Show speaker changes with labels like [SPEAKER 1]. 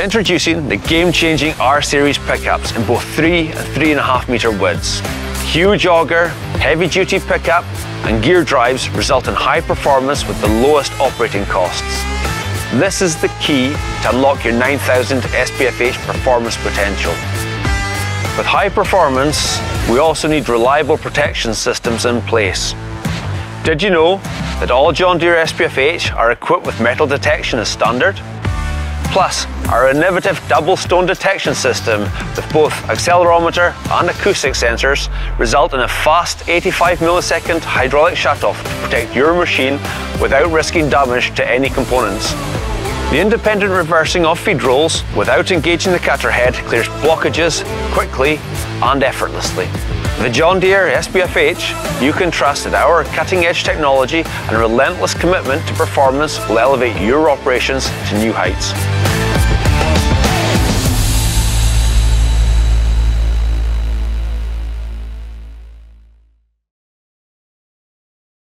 [SPEAKER 1] Introducing the game-changing R-Series pickups in both 3 and 3.5 metre widths. Huge auger, heavy-duty pickup and gear drives result in high performance with the lowest operating costs. This is the key to unlock your 9000 SPFH performance potential. With high performance, we also need reliable protection systems in place. Did you know that all John Deere SPFH are equipped with metal detection as standard? Plus, our innovative double stone detection system with both accelerometer and acoustic sensors result in a fast 85 millisecond hydraulic shutoff to protect your machine without risking damage to any components. The independent reversing of feed rolls without engaging the cutter head clears blockages quickly and effortlessly. The John Deere SPFH, you can trust that our cutting edge technology and relentless commitment to performance will elevate your operations to new heights.